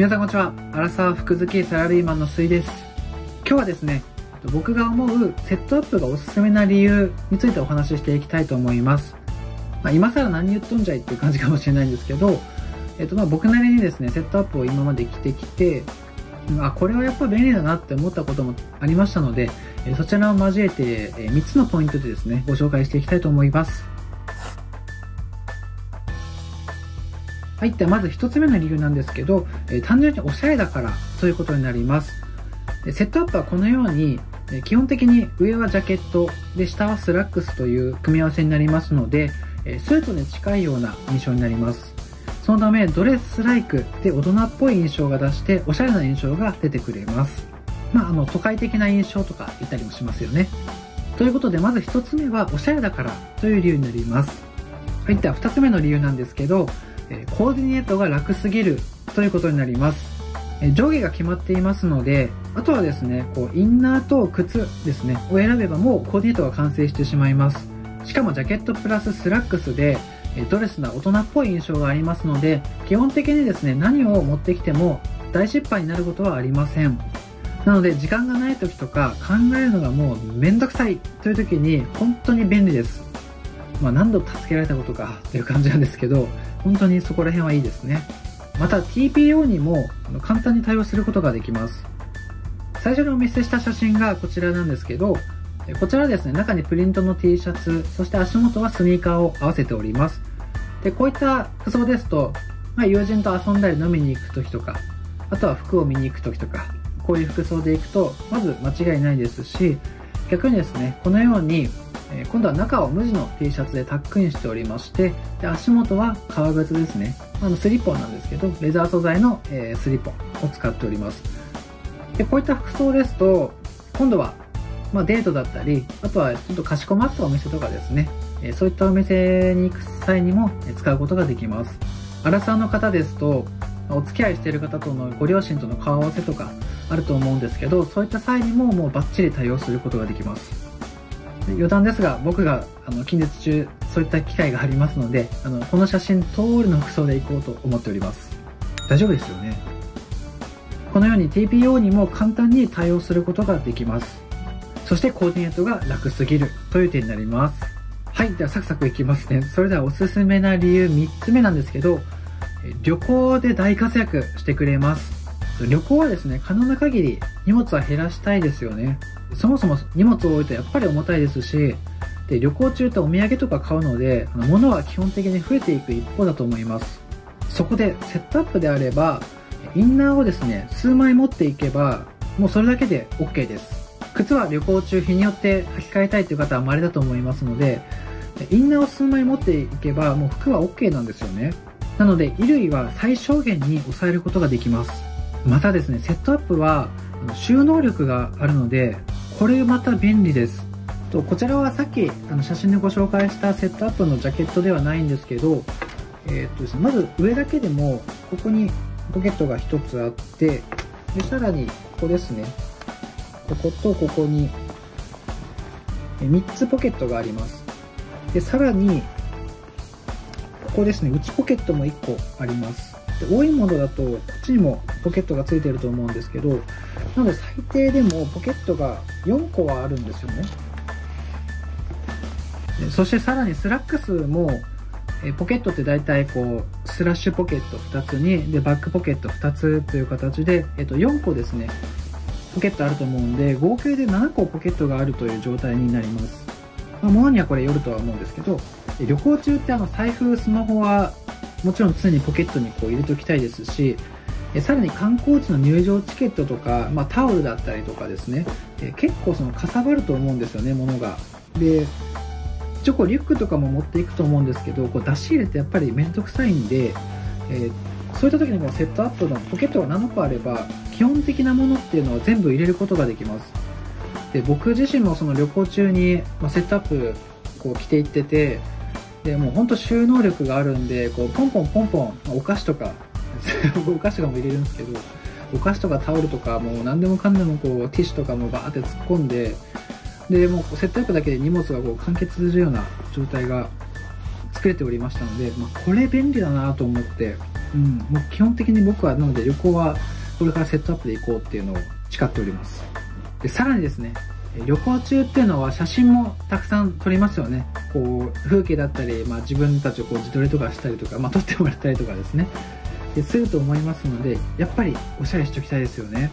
皆さんこんにちは。アラサー福付サラリーマンの水です。今日はですね、僕が思うセットアップがおすすめな理由についてお話ししていきたいと思います。まあ、今更何言っとんじゃいっていう感じかもしれないんですけど、えっとまあ僕なりにですね、セットアップを今まで着てきて、あ、これはやっぱ便利だなって思ったこともありましたので、そちらを交えて3つのポイントでですね、ご紹介していきたいと思います。はい、ではまず1つ目の理由なんですけど、え単純におしゃれだからということになります。セットアップはこのように、基本的に上はジャケットで下はスラックスという組み合わせになりますので、スーツに近いような印象になります。そのためドレスライクで大人っぽい印象が出しておしゃれな印象が出てくれます。まあ、あの都会的な印象とか言ったりもしますよね。ということでまず1つ目はおしゃれだからという理由になります。はい、では2つ目の理由なんですけど、えコーディネートが楽すぎるということになります。え上下が決まっていますので、あとはですね、こうインナーと靴ですね、を選べばもうコーディネートが完成してしまいます。しかもジャケットプラススラックスで、ドレスな大人っぽい印象がありますので、基本的にですね、何を持ってきても大失敗になることはありません。なので、時間がない時とか考えるのがもうめんどくさいという時に本当に便利です。まあ何度助けられたことかっていう感じなんですけど、本当にそこら辺はいいですね。また TPO にも簡単に対応することができます。最初にお見せした写真がこちらなんですけど、こちらですね、中にプリントの T シャツ、そして足元はスニーカーを合わせております。で、こういった服装ですと、まあ、友人と遊んだり飲みに行く時とか、あとは服を見に行く時とか、こういう服装で行くと、まず間違いないですし、逆にですね、このようにえ今度は中を無地の T シャツでタックインしておりましてで足元は革靴ですね。あのスリッポンなんですけどレザー素材の、え、スリッポンを使っております。でこういった服装ですと今度は、まあ、デートだったりあとはちょっとかしこまったお店とかですね、えそういったお店に行く際にも使うことができます。アラサーの方ですとお付き合いしている方とのご両親との顔合わせとかあると思うんですけどそういった際にももうバッチリ対応することができます。余談ですが僕があの近日中そういった機会がありますのであのこの写真通りの服装で行こうと思っております。大丈夫ですよね。このように TPO にも簡単に対応することができます。そしてコーディネートが楽すぎるという点になります。はいではサクサクいきますね。それではおすすめな理由3つ目なんですけど旅行で大活躍してくれます旅行はですね可能な限り荷物は減らしたいですよねそもそも荷物を置いてやっぱり重たいですし、で旅行中ってお土産とか買うので、あの物は基本的に増えていく一方だと思います。そこでセットアップであれば、インナーをですね、数枚持っていけば、もうそれだけで OK です。靴は旅行中日によって履き替えたいという方は稀だと思いますので、インナーを数枚持っていけば、もう服は OK なんですよね。なので、衣類は最小限に抑えることができます。またですね、セットアップは収納力があるので、これまた便利です。とこちらはさっきあの写真でご紹介したセットアップのジャケットではないんですけど、えー、っとですね、まず上だけでもここにポケットが1つあってでさらにここですね。こことここに3つポケットがあります。でさらにこですね。内ポケットも1個あります。で多いものだとこっちにもポケットがついてると思うんですけどなので最低でもポケットが4個はあるんですよね。そしてさらにスラックスもえポケットって大体こうスラッシュポケット2つにでバックポケット2つという形で、えっと、4個ですねポケットあると思うんで合計で7個ポケットがあるという状態になります、まあ、物にはこれよるとは思うんですけど旅行中ってあの財布スマホはもちろん常にポケットにこう入れておきたいですしえさらに観光地の入場チケットとか、まあ、タオルだったりとかですね、結構そのかさばると思うんですよね物が。で一応こうリュックとかも持っていくと思うんですけどこう出し入れってやっぱり面倒くさいんで、えー、そういった時にこうセットアップのポケットが7個あれば基本的なものっていうのは全部入れることができます。で僕自身もその旅行中に、まあ、セットアップこう着ていっててでもうほんと収納力があるんでこうポンポンポンポンお菓子とか お菓子とかも入れるんですけどお菓子とかタオルとかもう何でもかんでもこうティッシュとかもバーって突っ込んででもうセットアップだけで荷物がこう完結するような状態が作れておりましたので、まあ、これ便利だなと思ってうん、もう基本的に僕はなので旅行はこれからセットアップで行こうっていうのを誓っております。でさらにですね旅行中っていうのは写真もたくさん撮りますよね。こう風景だったり、まあ、自分たちをこう自撮りとかしたりとか、まあ、撮ってもらったりとかですね。ですると思いますのでやっぱりおしゃれしておきたいですよね。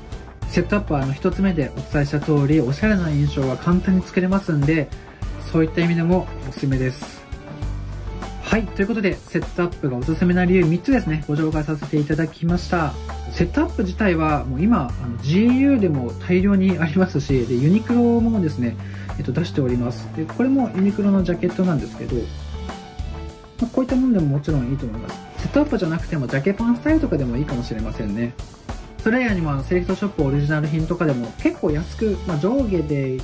セットアップはあの1つ目でお伝えした通りおしゃれな印象が簡単に作れますんでそういった意味でもおすすめです。はいということでセットアップがおすすめな理由3つですね。ご紹介させていただきました。セットアップ自体はもう今あの GU でも大量にありますしでユニクロもですね、えっと、出しております。でこれもユニクロのジャケットなんですけど、まあ、こういったものでももちろんいいと思います。セットアップじゃなくてもジャケパンスタイルとかでもいいかもしれませんね。それ以外にもセレクトショップオリジナル品とかでも結構安く、まあ、上下で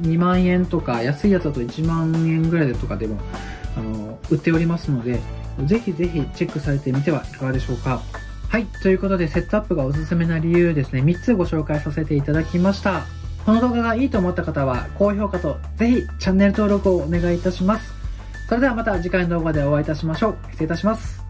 2万円とか安いやつだと1万円ぐらいでとかでもあの売っておりますのでぜひぜひチェックされてみてはいかがでしょうかはい。ということで、セットアップがおすすめな理由ですね、3つご紹介させていただきました。この動画がいいと思った方は、高評価と、ぜひ、チャンネル登録をお願いいたします。それではまた次回の動画でお会いいたしましょう。失礼いたします。